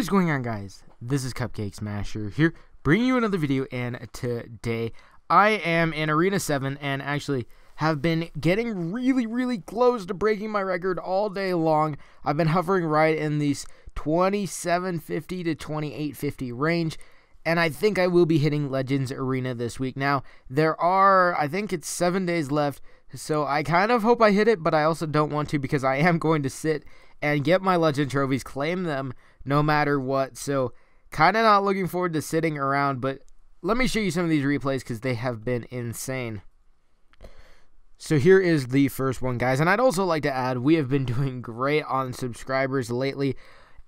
What is going on guys? This is Cupcake Smasher here, bringing you another video and today I am in Arena 7 and actually have been getting really really close to breaking my record all day long. I've been hovering right in these 2750 to 2850 range and I think I will be hitting Legends Arena this week. Now, there are, I think it's seven days left, so I kind of hope I hit it, but I also don't want to because I am going to sit and get my Legend trophies, claim them no matter what. So, kind of not looking forward to sitting around, but let me show you some of these replays because they have been insane. So here is the first one, guys. And I'd also like to add, we have been doing great on subscribers lately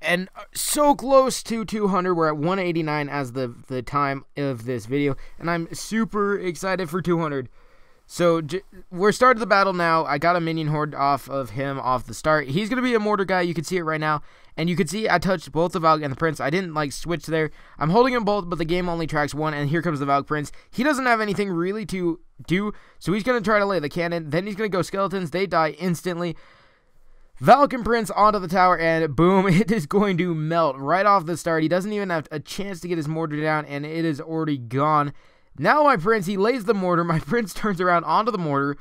and uh, so close to 200 we're at 189 as the the time of this video and i'm super excited for 200 so we're starting the battle now. I got a minion horde off of him off the start. He's gonna be a mortar guy. You can see it right now. And you can see i touched both the valk and the prince. I didn't like switch there. I'm holding them both but the game only tracks one and here comes the valk prince. He doesn't have anything really to do so he's gonna try to lay the cannon. Then he's gonna go skeletons. They die instantly. Falcon Prince onto the tower, and boom, it is going to melt right off the start. He doesn't even have a chance to get his mortar down, and it is already gone. Now my Prince, he lays the mortar. My Prince turns around onto the mortar.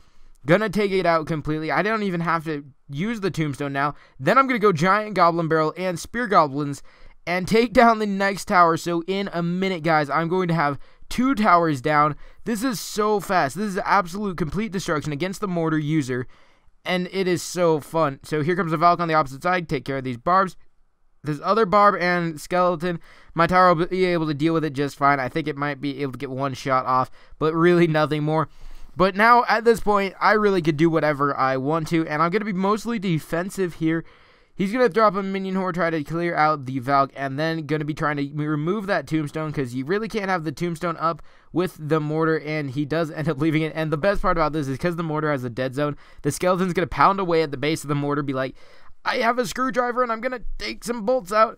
Gonna take it out completely. I don't even have to use the tombstone now. Then I'm gonna go Giant Goblin Barrel and Spear Goblins and take down the next tower. So in a minute, guys, I'm going to have two towers down. This is so fast. This is absolute complete destruction against the mortar user and it is so fun. So here comes the Valk on the opposite side. Take care of these barbs. This other barb and skeleton, my tower will be able to deal with it just fine. I think it might be able to get one shot off, but really nothing more. But now, at this point, I really could do whatever I want to, and I'm going to be mostly defensive here. He's going to drop a minion horde, try to clear out the Valk, and then going to be trying to remove that tombstone because you really can't have the tombstone up with the mortar, and he does end up leaving it. And the best part about this is because the mortar has a dead zone, the skeleton's going to pound away at the base of the mortar, be like, I have a screwdriver and I'm going to take some bolts out.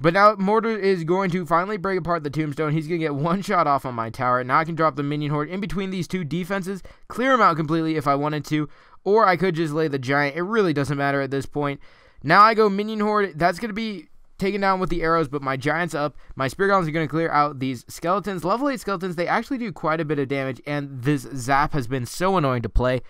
But now Mortar is going to finally break apart the tombstone. He's going to get one shot off on my tower. Now I can drop the minion horde in between these two defenses, clear him out completely if I wanted to, or I could just lay the giant. It really doesn't matter at this point. Now I go Minion Horde. That's going to be taken down with the arrows, but my Giant's up. My Spear Goblins are going to clear out these Skeletons. Level 8 Skeletons, they actually do quite a bit of damage, and this Zap has been so annoying to play.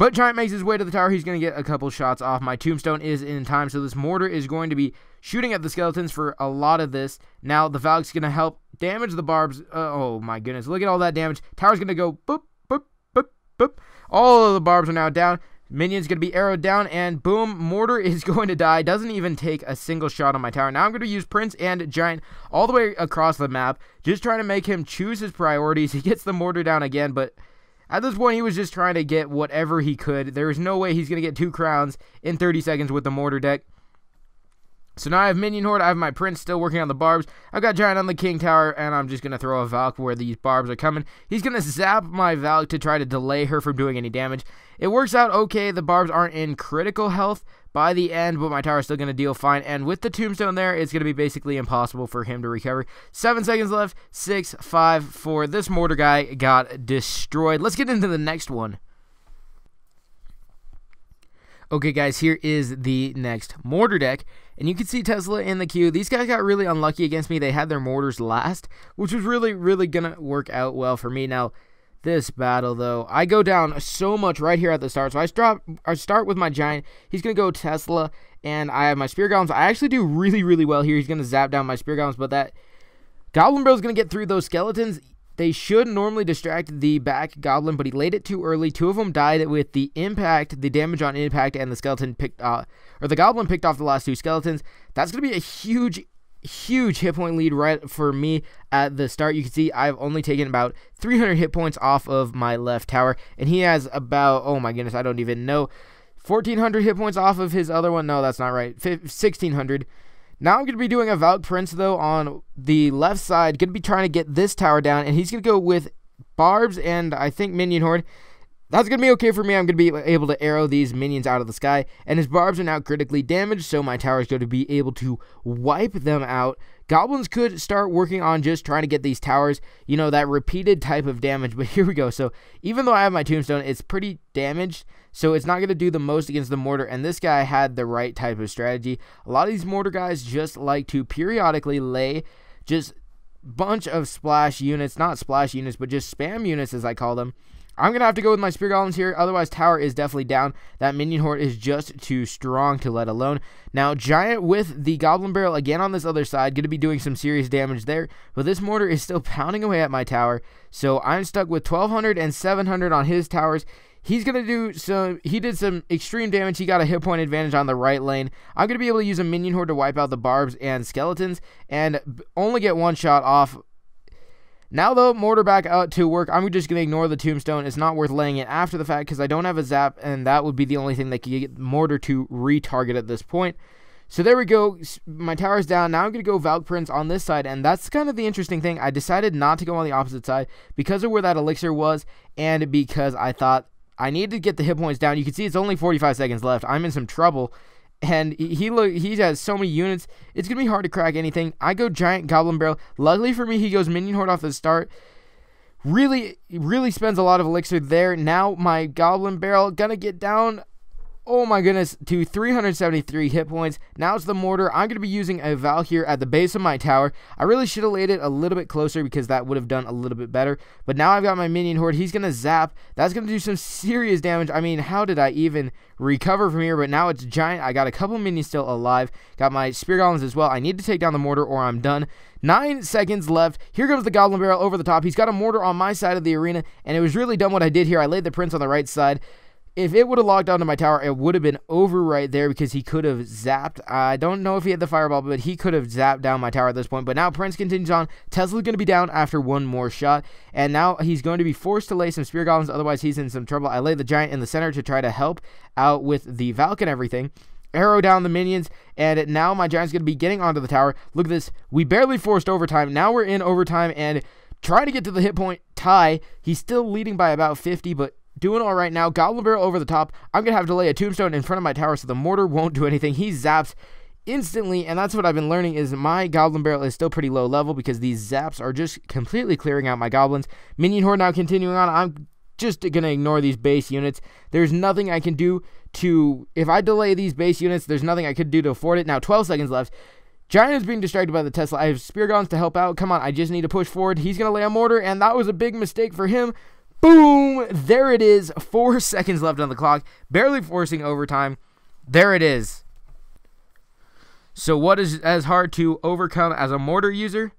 But Giant makes his way to the tower. He's going to get a couple shots off. My Tombstone is in time, so this Mortar is going to be shooting at the Skeletons for a lot of this. Now, the Valk's going to help damage the Barbs. Uh, oh, my goodness. Look at all that damage. Tower's going to go boop, boop, boop, boop. All of the Barbs are now down. Minion's going to be arrowed down, and boom, Mortar is going to die. Doesn't even take a single shot on my tower. Now I'm going to use Prince and Giant all the way across the map, just trying to make him choose his priorities. He gets the Mortar down again, but at this point, he was just trying to get whatever he could. There is no way he's going to get two crowns in 30 seconds with the Mortar deck. So now I have Minion Horde, I have my Prince still working on the Barbs, I've got Giant on the King Tower, and I'm just going to throw a Valk where these Barbs are coming. He's going to zap my Valk to try to delay her from doing any damage. It works out okay, the Barbs aren't in critical health by the end, but my tower is still going to deal fine, and with the Tombstone there, it's going to be basically impossible for him to recover. Seven seconds left, six, five, four. This Mortar guy got destroyed. Let's get into the next one. Okay, guys, here is the next mortar deck. And you can see Tesla in the queue. These guys got really unlucky against me. They had their mortars last, which was really, really going to work out well for me. Now, this battle, though, I go down so much right here at the start. So I start, I start with my Giant. He's going to go Tesla, and I have my Spear Goblins. I actually do really, really well here. He's going to zap down my Spear Goblins, but that Goblin Bro is going to get through those skeletons. They should normally distract the back goblin, but he laid it too early. Two of them died with the impact, the damage on impact, and the skeleton picked uh, or the goblin picked off the last two skeletons. That's gonna be a huge, huge hit point lead right for me at the start. You can see I've only taken about 300 hit points off of my left tower, and he has about oh my goodness, I don't even know. 1400 hit points off of his other one. No, that's not right. 1600. Now I'm going to be doing a Valk Prince, though, on the left side. Going to be trying to get this tower down, and he's going to go with Barbs and I think Minion Horde. That's going to be okay for me. I'm going to be able to arrow these minions out of the sky. And his barbs are now critically damaged, so my tower is going to be able to wipe them out. Goblins could start working on just trying to get these towers, you know, that repeated type of damage. But here we go. So even though I have my tombstone, it's pretty damaged. So it's not going to do the most against the mortar. And this guy had the right type of strategy. A lot of these mortar guys just like to periodically lay just bunch of splash units, not splash units, but just spam units as I call them I'm going to have to go with my Spear Goblins here. Otherwise, Tower is definitely down. That Minion Horde is just too strong to let alone. Now, Giant with the Goblin Barrel again on this other side. Going to be doing some serious damage there. But this Mortar is still pounding away at my tower. So I'm stuck with 1200 and 700 on his towers. He's going to do some, he did some extreme damage. He got a hit point advantage on the right lane. I'm going to be able to use a minion horde to wipe out the barbs and skeletons and only get one shot off now, though, Mortar back out to work. I'm just going to ignore the Tombstone. It's not worth laying it after the fact because I don't have a Zap, and that would be the only thing that could get Mortar to retarget at this point. So there we go. My tower's down. Now I'm going to go Valk Prince on this side, and that's kind of the interesting thing. I decided not to go on the opposite side because of where that elixir was, and because I thought I needed to get the hit points down. You can see it's only 45 seconds left. I'm in some trouble and he look he has so many units. It's gonna be hard to crack anything. I go giant goblin barrel. Luckily for me, he goes minion horde off the start. Really, really spends a lot of elixir there. Now my goblin barrel gonna get down oh my goodness, to 373 hit points. Now it's the mortar. I'm going to be using a Val here at the base of my tower. I really should have laid it a little bit closer because that would have done a little bit better. But now I've got my minion horde. He's going to zap. That's going to do some serious damage. I mean, how did I even recover from here? But now it's giant. I got a couple minions still alive. Got my spear goblins as well. I need to take down the mortar or I'm done. Nine seconds left. Here comes the Goblin Barrel over the top. He's got a mortar on my side of the arena, and it was really dumb what I did here. I laid the Prince on the right side if it would have locked onto my tower, it would have been over right there because he could have zapped. I don't know if he had the fireball, but he could have zapped down my tower at this point. But now Prince continues on. Tesla's going to be down after one more shot. And now he's going to be forced to lay some Spear Goblins. Otherwise, he's in some trouble. I lay the Giant in the center to try to help out with the Valk and everything arrow down the minions, and now my Giant's going to be getting onto the tower. Look at this. We barely forced overtime. Now we're in overtime and trying to get to the hit point tie. He's still leading by about 50, but doing all right now. Goblin Barrel over the top. I'm going to have to lay a tombstone in front of my tower so the mortar won't do anything. He zaps instantly, and that's what I've been learning is my Goblin Barrel is still pretty low level because these zaps are just completely clearing out my goblins. Minion Horde now continuing on. I'm just going to ignore these base units. There's nothing I can do to, if I delay these base units, there's nothing I could do to afford it. Now 12 seconds left. Giant is being distracted by the Tesla. I have Spear Guns to help out. Come on, I just need to push forward. He's going to lay a mortar, and that was a big mistake for him. Boom! There it is. Four seconds left on the clock. Barely forcing overtime. There it is. So, what is as hard to overcome as a mortar user?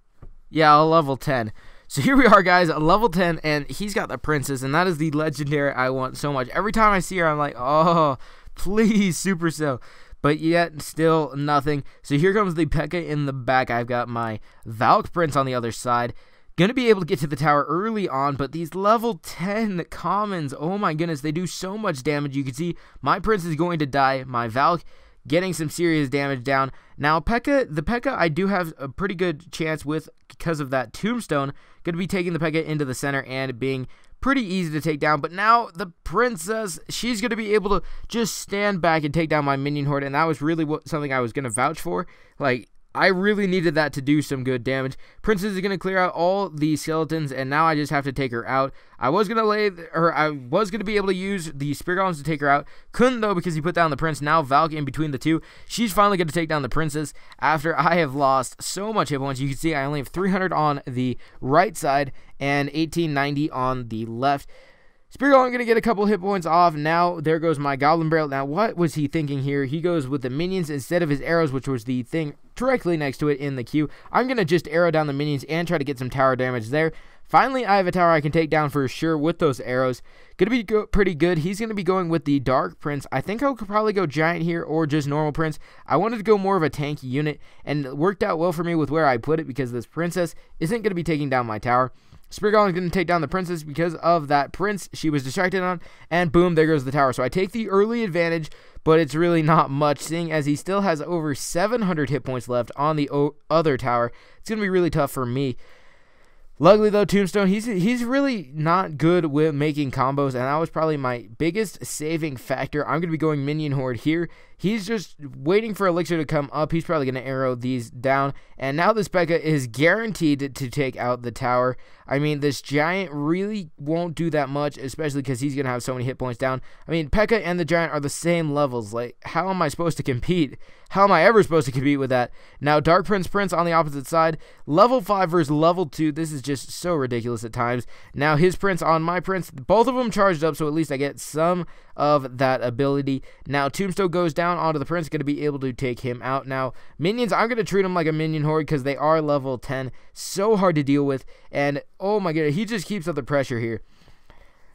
Yeah, a level 10. So here we are, guys, a level 10, and he's got the princess, and that is the legendary I want so much. Every time I see her, I'm like, oh, please, Supercell. But yet, still nothing. So here comes the P.E.K.K.A in the back. I've got my Valk Prince on the other side. Going to be able to get to the tower early on, but these level 10 commons, oh my goodness, they do so much damage. You can see my prince is going to die. My Valk getting some serious damage down. Now, P.E.K.K.A, the P.E.K.K.A I do have a pretty good chance with because of that tombstone. Going to be taking the P.E.K.K.A into the center and being pretty easy to take down. But now the princess, she's going to be able to just stand back and take down my minion horde. And that was really what something I was going to vouch for. Like, I really needed that to do some good damage. Princess is going to clear out all the skeletons, and now I just have to take her out. I was going to lay, or I was going to be able to use the Spear Goblins to take her out. Couldn't, though, because he put down the Prince. Now Valk in between the two. She's finally going to take down the Princess after I have lost so much hit points. You can see I only have 300 on the right side and 1890 on the left. Spear Goblin going to get a couple hit points off. Now, there goes my Goblin Barrel. Now, what was he thinking here? He goes with the minions instead of his arrows, which was the thing directly next to it in the queue. I'm going to just arrow down the minions and try to get some tower damage there. Finally, I have a tower I can take down for sure with those arrows. Going to be go pretty good. He's going to be going with the Dark Prince. I think I could probably go Giant here or just normal Prince. I wanted to go more of a tanky unit, and it worked out well for me with where I put it because this Princess isn't going to be taking down my tower. Spear Goblin is going to take down the princess because of that prince she was distracted on, and boom, there goes the tower. So I take the early advantage, but it's really not much, seeing as he still has over 700 hit points left on the other tower. It's going to be really tough for me. Luckily though, Tombstone, he's he's really not good with making combos, and that was probably my biggest saving factor. I'm gonna be going Minion Horde here. He's just waiting for Elixir to come up. He's probably gonna arrow these down, and now this P.E.K.K.A is guaranteed to take out the tower. I mean, this Giant really won't do that much, especially because he's gonna have so many hit points down. I mean, P.E.K.K.A and the Giant are the same levels. Like, how am I supposed to compete? How am I ever supposed to compete with that? Now, Dark Prince Prince on the opposite side, level 5 versus level 2. This is just so ridiculous at times. Now, his Prince on my Prince, both of them charged up, so at least I get some of that ability. Now, Tombstone goes down onto the Prince, going to be able to take him out. Now, minions, I'm going to treat them like a minion horde because they are level 10. So hard to deal with, and oh my god, he just keeps up the pressure here.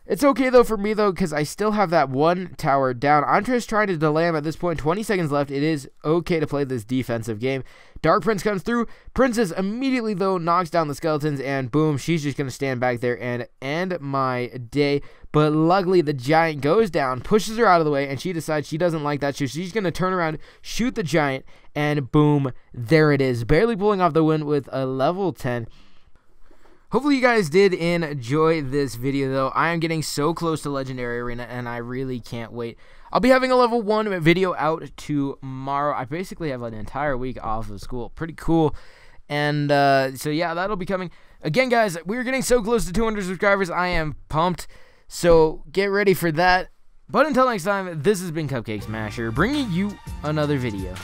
It's okay though for me though because I still have that one tower down. I'm just trying to delay him at this point. 20 seconds left. It is okay to play this defensive game. Dark Prince comes through. Princess immediately though knocks down the skeletons and boom, she's just going to stand back there and end my day. But luckily the giant goes down, pushes her out of the way and she decides she doesn't like that. So she's going to turn around, shoot the giant and boom, there it is. Barely pulling off the win with a level 10. Hopefully you guys did enjoy this video though. I am getting so close to Legendary Arena and I really can't wait. I'll be having a level 1 video out tomorrow. I basically have an entire week off of school. Pretty cool. And uh, so yeah, that'll be coming. Again guys, we're getting so close to 200 subscribers. I am pumped. So get ready for that. But until next time, this has been Cupcake Smasher, bringing you another video.